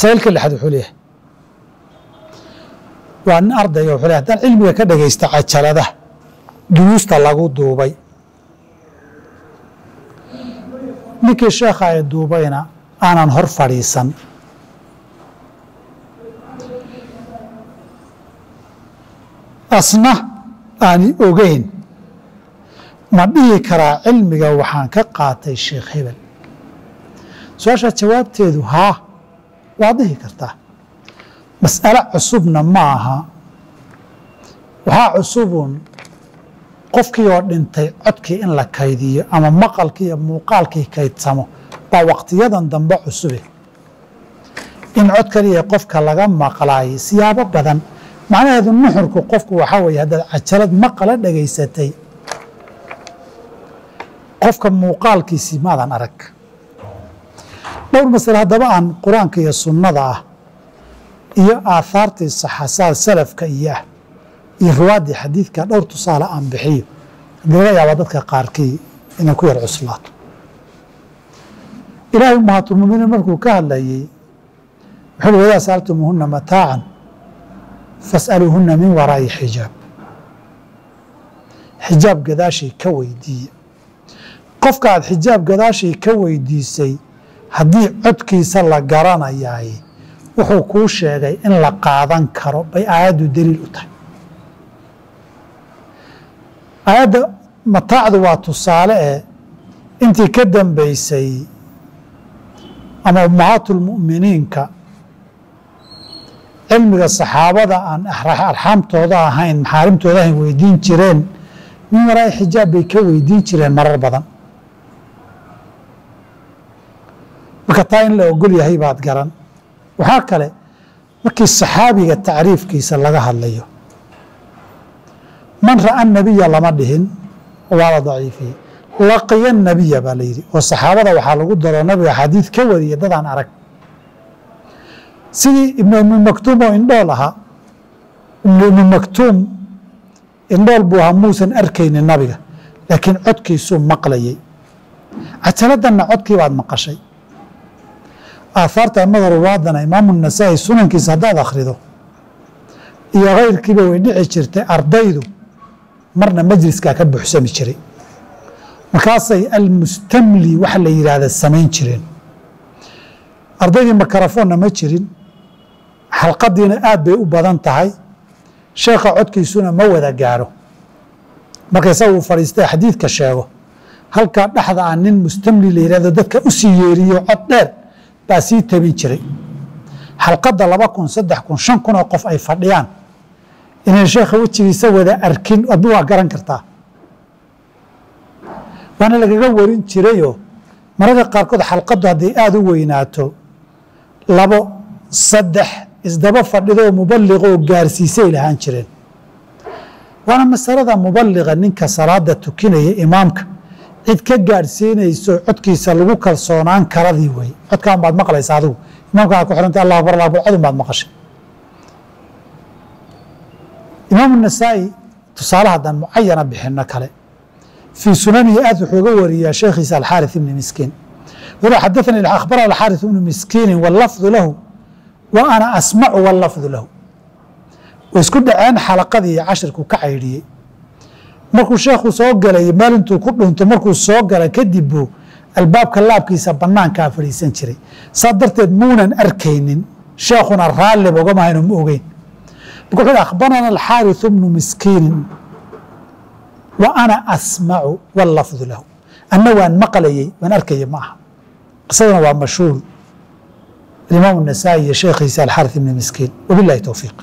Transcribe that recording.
saylka lixaad wuxuu leeyahay. Waa nin ardayga wuxuu leeyahay haddaan cilmiga ka dhagaysta cajalada duruusta lagu duubay. Ninkii sheekha ay duubayna aanan hor fadhiisan. Asna aani ogeyn ma dhihi karaa cilmiga waxaan ka qaatay sheekh hebel. Su'aashaa jawaabteedu haa waad dhihi kartaa. Mas'alo cusubna ma aha. Waxaa cusubuun qofkii oo dhintay codkii in la kaydiyo ama maqalkii iyo muuqaalkii kaydsamo baa waqtiyadan dambe cusube. In cod kaliya qofka laga maqlaayay siyaabo badan. Macnaheedu nuxurku qofku waxaa weeye haddaad cajalad maqala dhagaysatay qofka muuqaalkiisii maadan arag dhowr masale haddaba aan qur'aanka iyo sunnada ah iyo aathaartii saxasaad salafka iyo ah iyo ruwaaddii xadiidka dhowr tusaale aan bixiyo. Haddii laga yaaba dadka qaarkii inay ku yar cuslaato. Ilaahay ummahaatulmuminiin markuu ka hadlayey wuxuu wadaa saaltumuhuna mataacan fas'aluuhuna min waraa'i xijaab. Xijaab gadaashii ka weydiiya qofka aad xijaab gadaashii ka weydiisay haddii codkiisa la garanayaay wuxuu kuu sheegay in la qaadan karo bay aayaddu daliil u tahay. Aayadda mataacdu waa tusaale eh intii ka dambaysay ama ummahaatulmu'miniinka cilmiga saxaabada aan arxaamtooda ahayn maxaarimtooda ahayn weydiin jireen min waraa'i xijaab bay ka weydiin jireen marar badan marka taa in la ogol yahay baad garan. Waxaa kale markii saxaabiga tacriifkiisa laga hadlayo man ra'a nabiya lama dhihin waa la daciifiyey. Laqiya nabiya baa la yidhi. Oo saxaabada waxaa lagu daro nabiga xadiid ka wariya dadaan arag. Sidii ibnu ibnu maktuum oo indhool ahaa ibnu ibnu maktuum indhool buu ahaa muusan arkaynin nabiga laakiin codkiisuu maqlayay. Cajaladdanna codkii baad maqashay aahaarta amada ruwaadana imaamu nasaa'i sunankiisa haddaad akhrido iyo kayrkiiba way dhici jirtay ardaydu marna majliskaa ka buuxsami jiray. Markaasay almustamli waxa la yidhaahda samayn jireen. Ardaydii makarafoonna ma jirin. Xalqadiina aad bay u badan tahay. Sheekha codkiisuna ma wada gaaro. Marka isaga uu fadhiistay xadiidka sheego. Halkaa dhexda aan nin mustamli la yidhahdo dadka u sii yeeriyo cod dheer baa sii tabin jiray. Xalqadda laba kun saddex kun shan kun oo qof ay fadhiyaan. Inay sheekha wejigiisa wada arkin adbu waa garan kartaa. Waana lagaga warin jirayoo mararka qaarkood xalqaddu hadday aada u weynaato labo saddex isdaba fadhido oo mubaliqoo gaarsiisay lahaan jireen. Waana masalada mubaliqa ninka salaada tukinaya imaamka cid ka gaadhsiinayso codkiisa lagu kalsoonaan karadii wey codkaan baad maqlaysa adigu. Imaamkaa ku xiranta allah akbar allah codun baad maqashay. Imaamu nasaa'i tusaale haddaan mucayana bixinno kale fii sunanihi aad wuxuu uga wariyaa sheekhiisa alxaari ibni miskiin. Wuxuu xadaanii akhbara alxaari ibnu miskiinin wallafdu lahu wa ana asmacu wallafdu lahu. Way isku dhaceen xalaqadii cashirku ka caydhiyey markuu sheekhu soo galay meel intuu ku dhunto markuu soo gala kadib buu albaabka laabkiisa banaankaa fadhiisan jiray saa darteed muunan arkaynin sheekhuna raallib ogamahayno ma ogeyn marka wuxuu akhbarana alxaariثu bnu miskiinin wa ana asmacu wاlafdu lahu anna waan maqlayey waan arkayey ma aha qisaduna waa mashhuur imaam النasaa'i iyo sheekhiisa alxaariث ibni miskiin wabilahi towfiiq